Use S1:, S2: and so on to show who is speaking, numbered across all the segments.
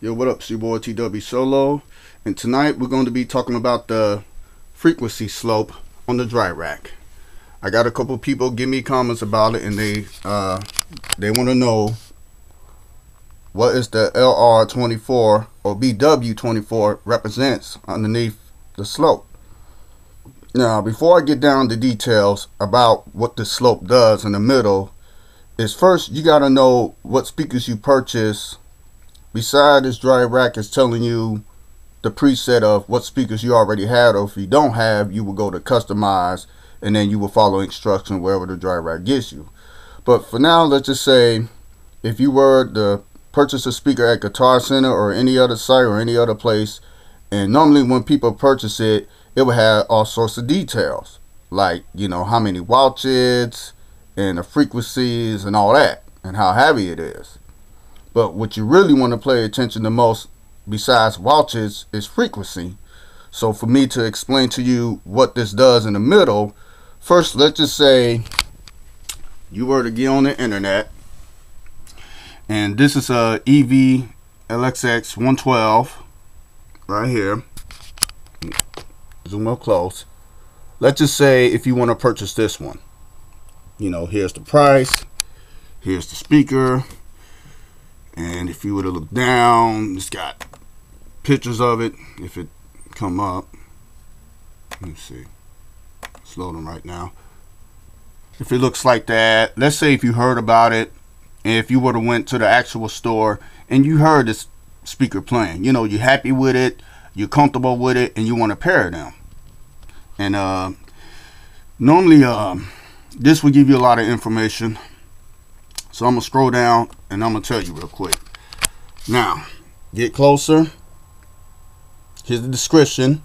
S1: Yo, what up? It's your boy TW Solo, and tonight we're going to be talking about the frequency slope on the dry rack. I got a couple people give me comments about it, and they uh, they want to know what is the LR24 or BW24 represents underneath the slope. Now, before I get down to details about what the slope does in the middle, is first you got to know what speakers you purchase beside this dry rack is telling you the preset of what speakers you already had or if you don't have you will go to customize and then you will follow instructions wherever the dry rack gives you. But for now let's just say if you were to purchase a speaker at guitar center or any other site or any other place and normally when people purchase it it will have all sorts of details like you know how many watches and the frequencies and all that and how heavy it is but what you really want to pay attention to most, besides watches, is frequency. So for me to explain to you what this does in the middle, first let's just say you were to get on the internet, and this is a EV ELX 112 right here. Zoom up close. Let's just say if you want to purchase this one, you know, here's the price, here's the speaker, and if you were to look down it's got pictures of it if it come up. Let me see. It's loading right now. If it looks like that let's say if you heard about it and if you were to went to the actual store and you heard this speaker playing you know you're happy with it you're comfortable with it and you want to pair them and uh, normally um, this will give you a lot of information so I'm going to scroll down and I'm going to tell you real quick. Now, get closer. Here's the description.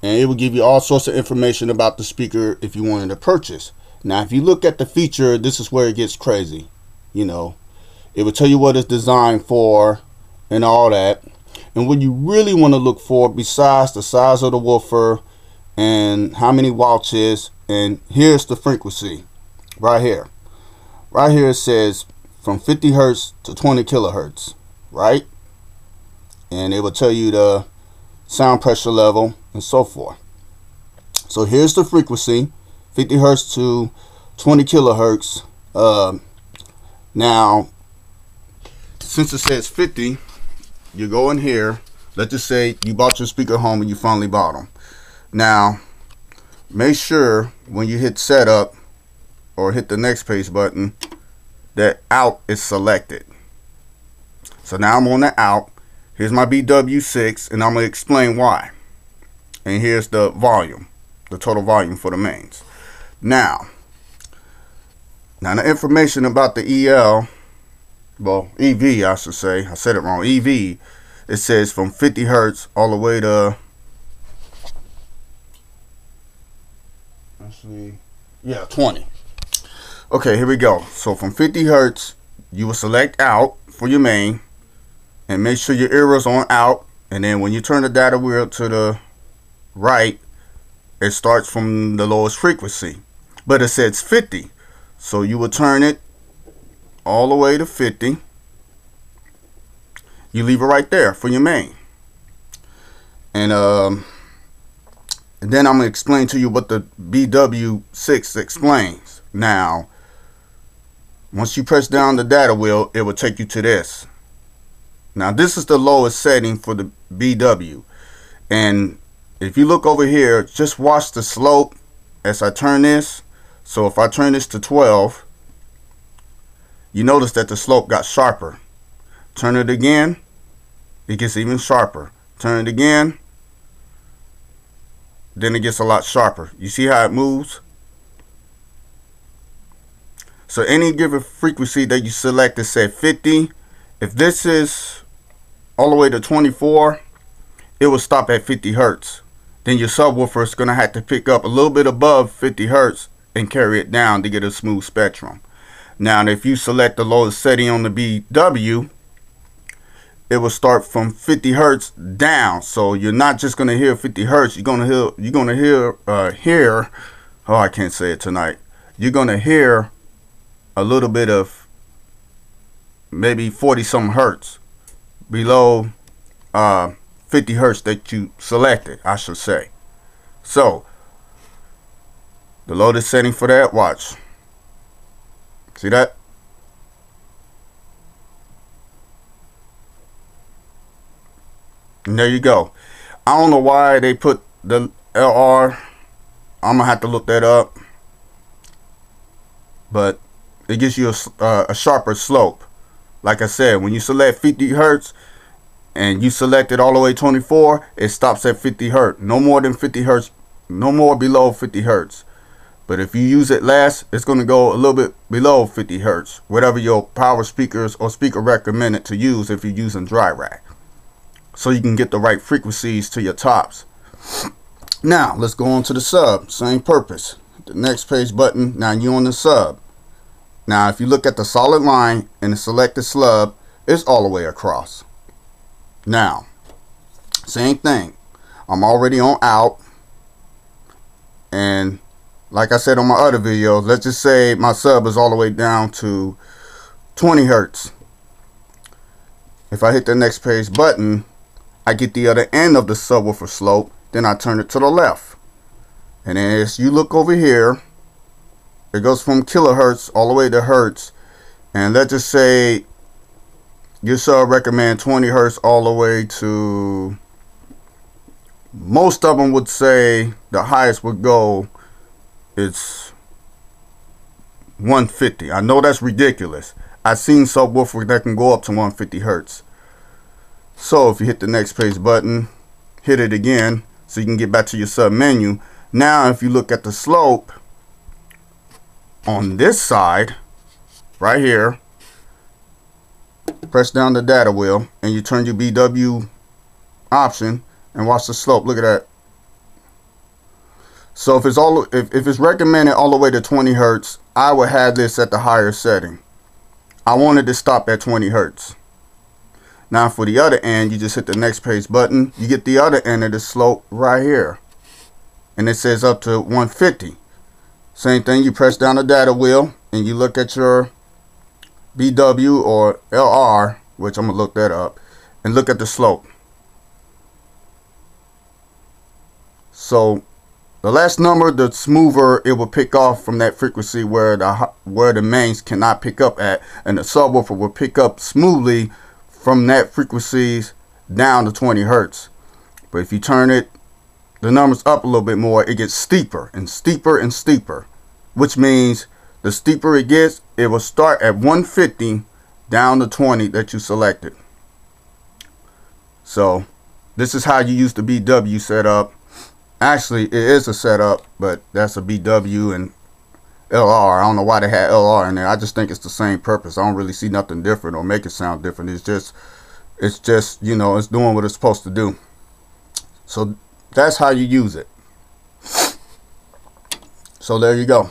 S1: And it will give you all sorts of information about the speaker if you wanted to purchase. Now, if you look at the feature, this is where it gets crazy. You know, it will tell you what it's designed for and all that. And what you really want to look for, besides the size of the woofer and how many watts is, and here's the frequency right here right here it says from 50 hertz to 20 kilohertz right? And it will tell you the sound pressure level and so forth. So here's the frequency 50 hertz to 20 kilohertz. Uh, now since it says 50 you go in here let's just say you bought your speaker home and you finally bought them now make sure when you hit setup or hit the next page button that out is selected. So now I'm on the out. Here's my BW6 and I'm going to explain why. And here's the volume, the total volume for the mains. Now, now the information about the EL, well EV I should say, I said it wrong, EV, it says from 50 hertz all the way to, actually, yeah, 20. Okay, here we go. So from 50 hertz, you will select out for your main and make sure your arrow's on out. And then when you turn the data wheel to the right, it starts from the lowest frequency. But it says 50. So you will turn it all the way to 50. You leave it right there for your main. And um, and then I'm going to explain to you what the BW6 explains. Now, once you press down the data wheel, it will take you to this. Now this is the lowest setting for the BW. And if you look over here, just watch the slope as I turn this. So if I turn this to 12, you notice that the slope got sharper. Turn it again, it gets even sharper. Turn it again, then it gets a lot sharper. You see how it moves? So any given frequency that you select is say 50. If this is all the way to 24, it will stop at 50 hertz. Then your subwoofer is going to have to pick up a little bit above 50 hertz and carry it down to get a smooth spectrum. Now, if you select the lowest setting on the BW, it will start from 50 hertz down. So you're not just going to hear 50 hertz. You're going to hear. You're going to hear. Uh, hear. Oh, I can't say it tonight. You're going to hear a little bit of maybe 40 some hertz below uh, 50 hertz that you selected, I should say. So, the loaded setting for that, watch. See that? And there you go. I don't know why they put the LR. I'm to have to look that up. But it gives you a, uh, a sharper slope. Like I said, when you select 50 hertz and you select it all the way 24, it stops at 50 hertz. No more than 50 hertz. No more below 50 hertz. But if you use it less, it's going to go a little bit below 50 hertz. Whatever your power speakers or speaker recommended to use if you're using dry rack so you can get the right frequencies to your tops. Now, let's go on to the sub. Same purpose. The next page button. Now you on the sub. Now, if you look at the solid line and the selected slub, it's all the way across. Now, same thing. I'm already on out. And like I said on my other videos, let's just say my sub is all the way down to 20 hertz. If I hit the next page button, I get the other end of the subwoofer slope, then I turn it to the left. And as you look over here, it goes from kilohertz all the way to hertz. And let's just say your sub recommend 20 hertz all the way to most of them would say the highest would go it's 150 I know that's ridiculous I've seen subwoofer that can go up to 150 hertz so if you hit the next page button, hit it again so you can get back to your sub menu. Now if you look at the slope on this side, right here, press down the data wheel and you turn your BW option and watch the slope. Look at that. So if it's all if, if it's recommended all the way to 20 hertz, I would have this at the higher setting. I wanted to stop at 20 hertz. Now for the other end, you just hit the next page button. You get the other end of the slope right here. And it says up to 150. Same thing, you press down the data wheel and you look at your BW or LR, which I'm going to look that up, and look at the slope. So the last number, the smoother it will pick off from that frequency where the where the mains cannot pick up at, and the subwoofer will pick up smoothly from that frequencies down to 20 hertz. But if you turn it, the numbers up a little bit more, it gets steeper and steeper and steeper, which means the steeper it gets, it will start at 150 down to 20 that you selected. So this is how you use the BW setup. Actually, it is a setup, but that's a BW and LR. I don't know why they had LR in there. I just think it's the same purpose. I don't really see nothing different or make it sound different. It's just, it's just, you know, it's doing what it's supposed to do. So that's how you use it. So there you go.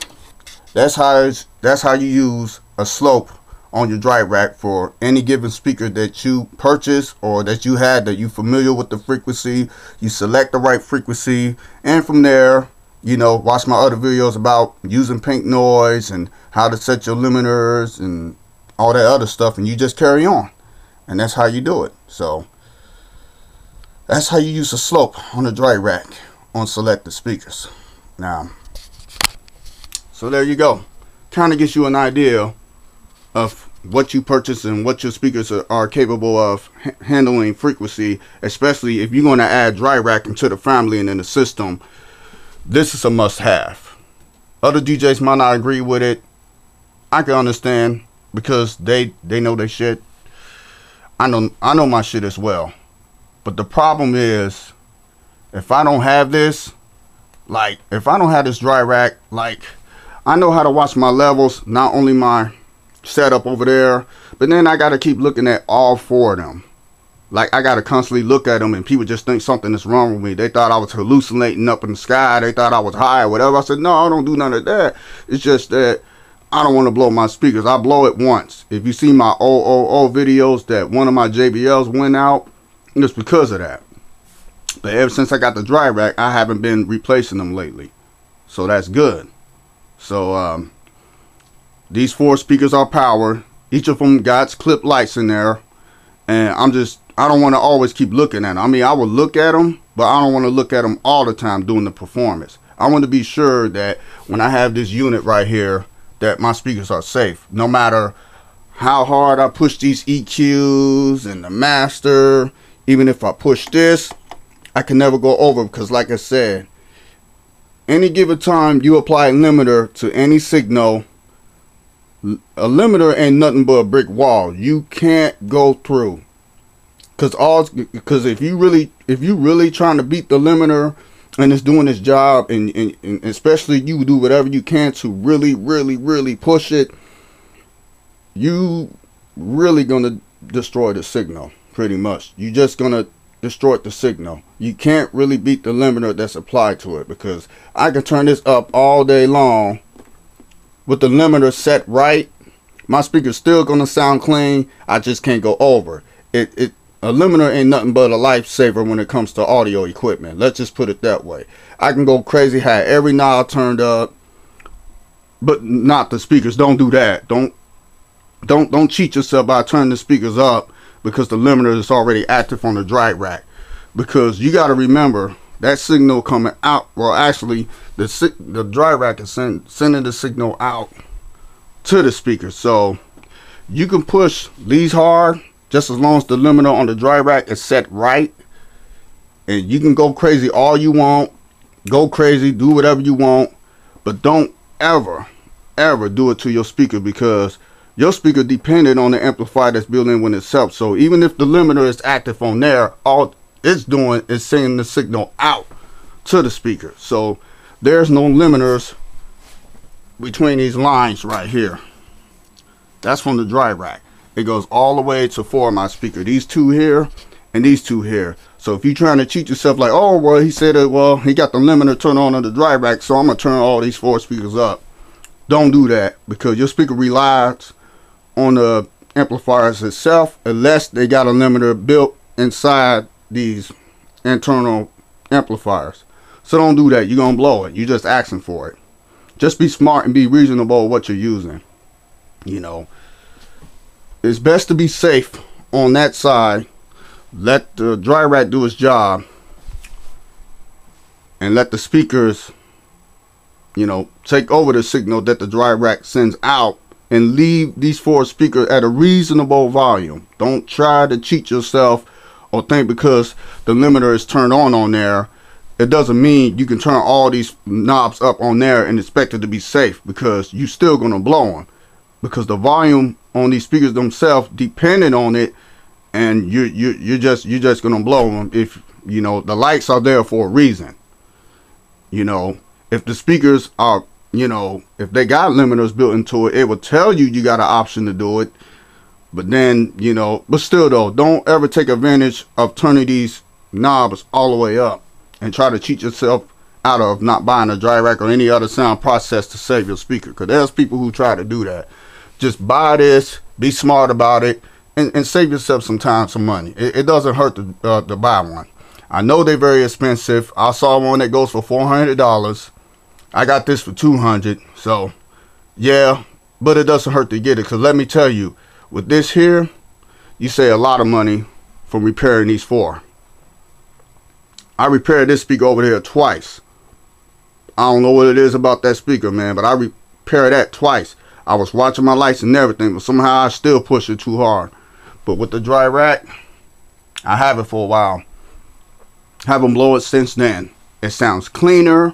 S1: That's how that's how you use a slope on your dry rack for any given speaker that you purchase or that you had that you familiar with the frequency. You select the right frequency, and from there you know, watch my other videos about using pink noise and how to set your limiters and all that other stuff and you just carry on. And that's how you do it. So that's how you use a slope on a dry rack on selected speakers. Now, so there you go. Kind of gives you an idea of what you purchase and what your speakers are, are capable of handling frequency, especially if you're going to add dry rack into the family and in the system this is a must have. Other DJs might not agree with it. I can understand because they they know their shit. I know I know my shit as well. But the problem is if I don't have this, like if I don't have this dry rack, like I know how to watch my levels, not only my setup over there, but then I got to keep looking at all four of them like I gotta constantly look at them and people just think something is wrong with me. They thought I was hallucinating up in the sky. They thought I was high or whatever. I said, no, I don't do none of that. It's just that I don't want to blow my speakers. I blow it once. If you see my old videos that one of my JBLs went out, it's because of that. But ever since I got the dry rack, I haven't been replacing them lately. So that's good. So um, these four speakers are powered. Each of them got clip lights in there. And I'm just I don't want to always keep looking at them. I mean, I will look at them, but I don't want to look at them all the time doing the performance. I want to be sure that when I have this unit right here, that my speakers are safe. No matter how hard I push these EQs and the master, even if I push this, I can never go over because like I said, any given time you apply limiter to any signal, a limiter ain't nothing but a brick wall. You can't go through. Cause all, cause if you really, if you really trying to beat the limiter and it's doing its job, and, and, and especially you do whatever you can to really, really, really push it, you really gonna destroy the signal pretty much. You just gonna destroy the signal. You can't really beat the limiter that's applied to it because I can turn this up all day long with the limiter set right. My speaker's still gonna sound clean. I just can't go over. It it a limiter ain't nothing but a lifesaver when it comes to audio equipment. Let's just put it that way. I can go crazy, have every knob turned up, but not the speakers. Don't do that. Don't don't don't cheat yourself by turning the speakers up because the limiter is already active on the dry rack. Because you got to remember that signal coming out. Well, actually, the the dry rack is send, sending the signal out to the speaker. So you can push these hard just as long as the limiter on the dry rack is set right and you can go crazy all you want go crazy do whatever you want but don't ever ever do it to your speaker because your speaker dependent on the amplifier that's built in with itself so even if the limiter is active on there all it's doing is sending the signal out to the speaker so there's no limiters between these lines right here that's from the dry rack it goes all the way to four of my speaker. These two here and these two here. So if you're trying to cheat yourself like, oh, well, he said, it, well, he got the limiter turned on on the dry rack, so I'm going to turn all these four speakers up. Don't do that because your speaker relies on the amplifiers itself unless they got a limiter built inside these internal amplifiers. So don't do that. You're going to blow it. You're just asking for it. Just be smart and be reasonable what you're using. You know, it's best to be safe on that side. Let the dry rack do its job. And let the speakers, you know, take over the signal that the dry rack sends out and leave these four speakers at a reasonable volume. Don't try to cheat yourself or think because the limiter is turned on on there, it doesn't mean you can turn all these knobs up on there and expect it to be safe because you're still going to blow them because the volume on these speakers themselves depending on it and you you you're just you're just gonna blow them if you know the lights are there for a reason you know if the speakers are you know if they got limiters built into it it will tell you you got an option to do it but then you know but still though don't ever take advantage of turning these knobs all the way up and try to cheat yourself out of not buying a dry rack or any other sound process to save your speaker because there's people who try to do that just buy this, be smart about it, and, and save yourself some time, some money. It, it doesn't hurt to, uh, to buy one. I know they're very expensive. I saw one that goes for $400. I got this for 200 So, yeah, but it doesn't hurt to get it. Because let me tell you, with this here, you save a lot of money from repairing these four. I repaired this speaker over here twice. I don't know what it is about that speaker, man, but I repaired that twice. I was watching my lights and everything, but somehow I still push it too hard. But with the dry rack, I have it for a while. Haven't blow it since then. It sounds cleaner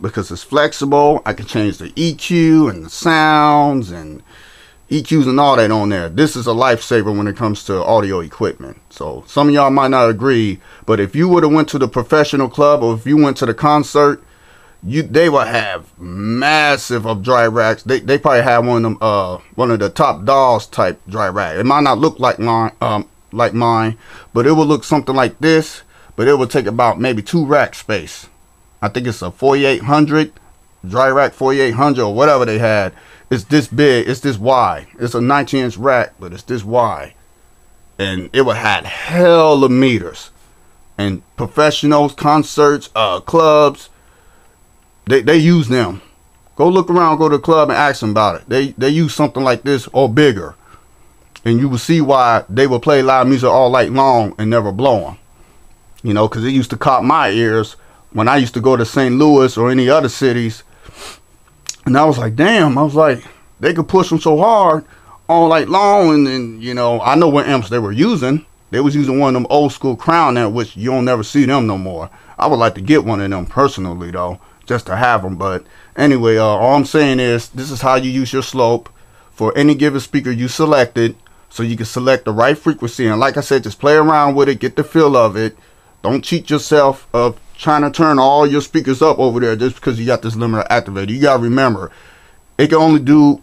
S1: because it's flexible. I can change the EQ and the sounds and EQs and all that on there. This is a lifesaver when it comes to audio equipment. So some of y'all might not agree, but if you would have went to the professional club or if you went to the concert you they will have massive of dry racks. They they probably have one of them uh one of the top dolls type dry rack. It might not look like mine um like mine, but it will look something like this. But it will take about maybe two rack space. I think it's a 4800 dry rack 4800 or whatever they had. It's this big. It's this wide. It's a 19 inch rack, but it's this wide, and it would have hell of meters. And professionals, concerts, uh, clubs they they use them. Go look around, go to the club and ask them about it. They they use something like this or bigger. and you will see why they will play live music all night long and never blow them. You know, because it used to caught my ears when I used to go to St. Louis or any other cities. And I was like, damn, I was like, they could push them so hard all night long. And then, you know, I know what amps they were using. They was using one of them old school crown amps, which you don't never see them no more. I would like to get one of them personally, though, just to have them. But anyway, uh, all I'm saying is this is how you use your slope for any given speaker you selected so you can select the right frequency. And like I said, just play around with it, get the feel of it. Don't cheat yourself of trying to turn all your speakers up over there just because you got this limiter activated. You got to remember, it can only do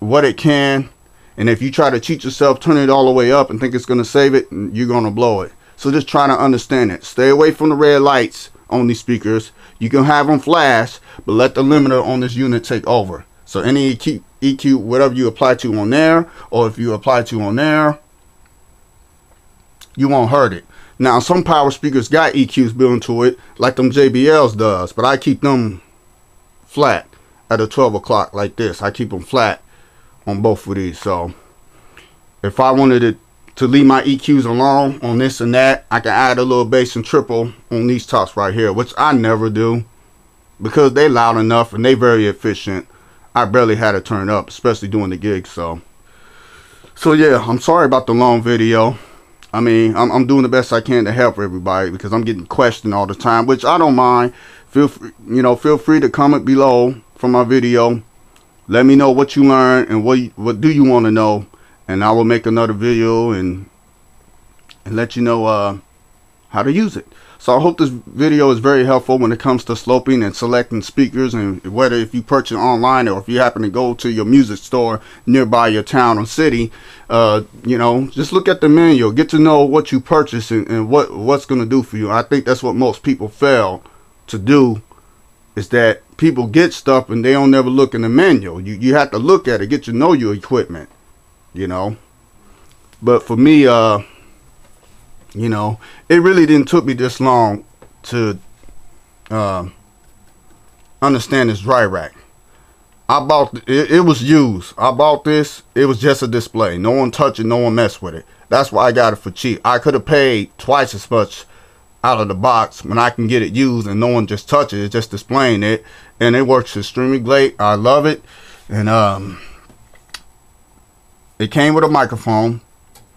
S1: what it can. And if you try to cheat yourself, turn it all the way up and think it's going to save it, you're going to blow it. So just try to understand it. Stay away from the red lights on these speakers. You can have them flash, but let the limiter on this unit take over. So any EQ, EQ, whatever you apply to on there, or if you apply to on there, you won't hurt it. Now, some power speakers got EQs built into it, like them JBLs does, but I keep them flat at a 12 o'clock like this. I keep them flat on both of these. So, if I wanted it to leave my EQs alone on this and that, I can add a little bass and triple on these tops right here, which I never do because they loud enough and they very efficient. I barely had to turn up, especially doing the gig. So, so yeah, I'm sorry about the long video. I mean, I'm, I'm doing the best I can to help everybody because I'm getting questioned all the time, which I don't mind. Feel free, you know, feel free to comment below from my video. Let me know what you learned and what what do you want to know, and I will make another video and and let you know uh, how to use it. So I hope this video is very helpful when it comes to sloping and selecting speakers and whether if you purchase online or if you happen to go to your music store nearby your town or city, uh, you know, just look at the manual, get to know what you purchase and, and what what's going to do for you. I think that's what most people fail to do is that people get stuff and they don't never look in the manual. You you have to look at it, get to know your equipment, you know. But for me, uh, you know, it really didn't took me this long to uh, understand this dry rack. I bought it, it was used. I bought this. It was just a display. No one touched it. No one messed with it. That's why I got it for cheap. I could have paid twice as much out of the box when I can get it used and no one just touches it. It's just displaying it, and it works extremely great. I love it, and um, it came with a microphone.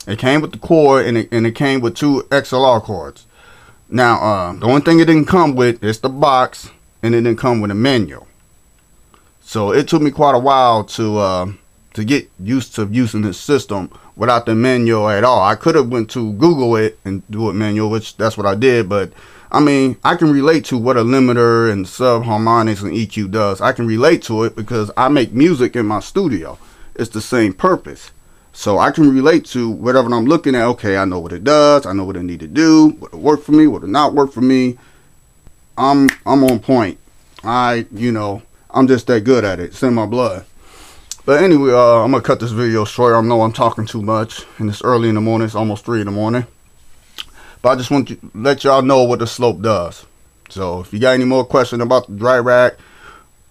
S1: It came with the cord and it, and it came with two XLR cords. Now, uh, the only thing it didn't come with is the box and it didn't come with a manual. So it took me quite a while to uh, to get used to using this system without the manual at all. I could have went to Google it and do it manual, which that's what I did. But I mean, I can relate to what a limiter and subharmonics and EQ does. I can relate to it because I make music in my studio. It's the same purpose. So I can relate to whatever I'm looking at. Okay, I know what it does. I know what it need to do. What it work for me. What it not work for me. I'm I'm on point. I you know I'm just that good at it. It's in my blood. But anyway, uh, I'm gonna cut this video short. I know I'm talking too much, and it's early in the morning. It's almost three in the morning. But I just want to let y'all know what the slope does. So if you got any more questions about the dry rack,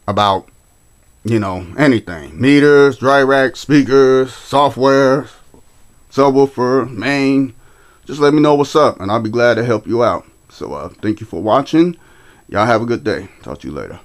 S1: about you know, anything. Meters, dry rack, speakers, software, subwoofer, main. Just let me know what's up and I'll be glad to help you out. So uh, thank you for watching. Y'all have a good day. Talk to you later.